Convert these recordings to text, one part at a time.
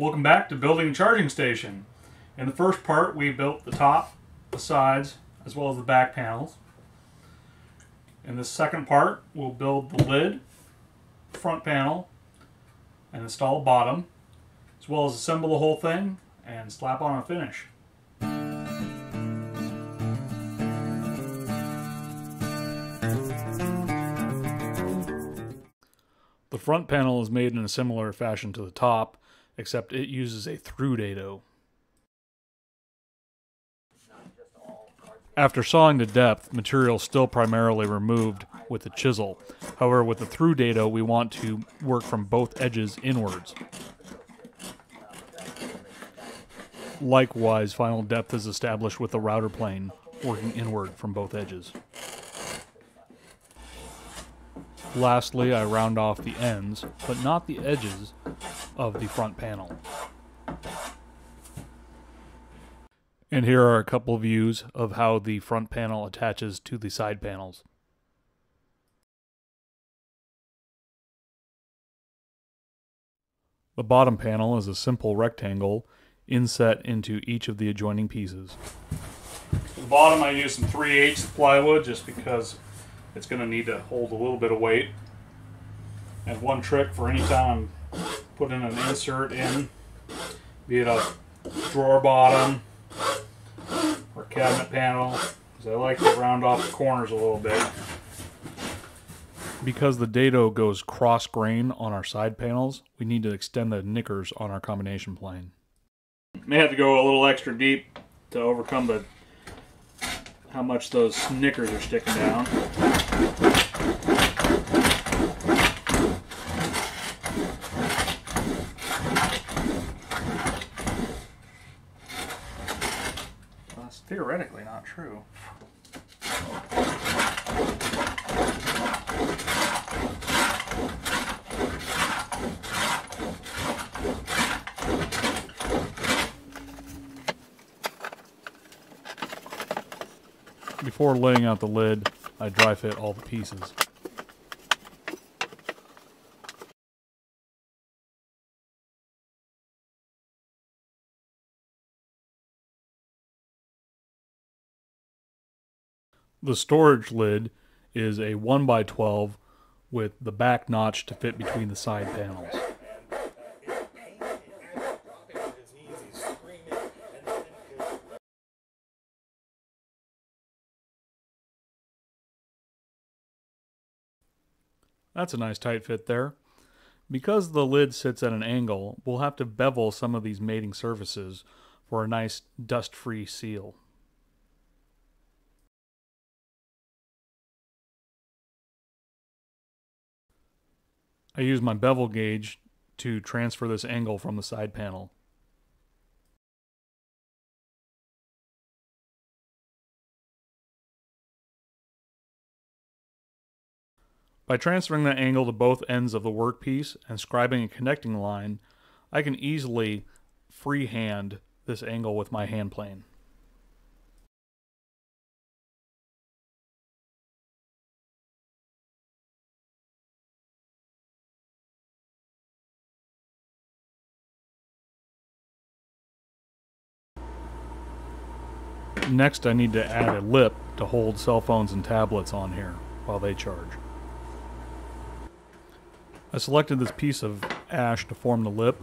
Welcome back to building a charging station. In the first part we built the top, the sides, as well as the back panels. In the second part we'll build the lid, front panel, and install the bottom, as well as assemble the whole thing and slap on a finish. The front panel is made in a similar fashion to the top, except it uses a through dado. After sawing to depth, material is still primarily removed with the chisel. However, with the through dado, we want to work from both edges inwards. Likewise, final depth is established with the router plane, working inward from both edges. Lastly, I round off the ends, but not the edges, of the front panel. And here are a couple views of how the front panel attaches to the side panels. The bottom panel is a simple rectangle inset into each of the adjoining pieces. For the bottom I use some 3 8 plywood just because it's going to need to hold a little bit of weight. And one trick for any time I'm putting an insert in, be it a drawer bottom or cabinet panel, because I like to round off the corners a little bit. Because the dado goes cross grain on our side panels, we need to extend the nickers on our combination plane. May have to go a little extra deep to overcome the how much those nickers are sticking down. Theoretically not true. Before laying out the lid, I dry fit all the pieces. The storage lid is a 1 by 12 with the back notch to fit between the side panels. That's a nice tight fit there. Because the lid sits at an angle, we'll have to bevel some of these mating surfaces for a nice dust-free seal. I use my bevel gauge to transfer this angle from the side panel. By transferring that angle to both ends of the workpiece and scribing a connecting line, I can easily freehand this angle with my hand plane. Next I need to add a lip to hold cell phones and tablets on here while they charge. I selected this piece of ash to form the lip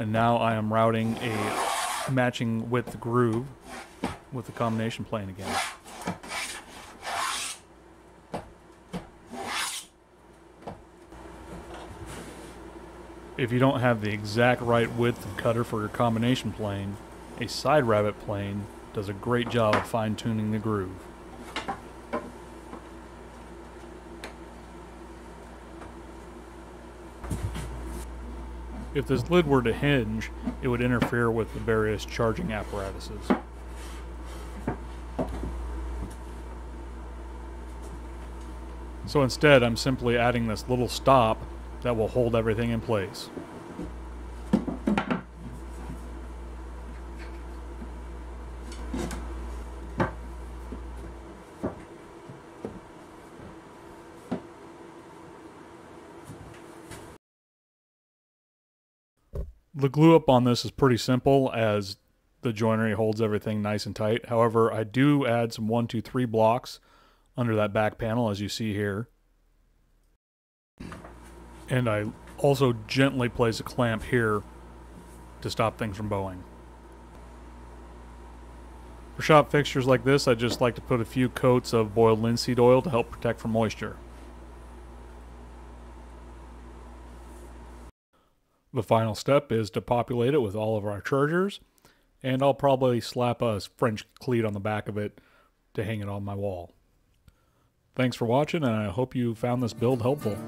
and now I am routing a matching width groove with the combination plane again. If you don't have the exact right width of cutter for your combination plane, a side rabbet plane does a great job of fine tuning the groove. If this lid were to hinge, it would interfere with the various charging apparatuses. So instead, I'm simply adding this little stop that will hold everything in place. The glue up on this is pretty simple as the joinery holds everything nice and tight. However, I do add some 1, 2, 3 blocks under that back panel as you see here. And I also gently place a clamp here to stop things from bowing. For shop fixtures like this, I just like to put a few coats of boiled linseed oil to help protect from moisture. The final step is to populate it with all of our chargers, and I'll probably slap a French cleat on the back of it to hang it on my wall. Thanks for watching, and I hope you found this build helpful.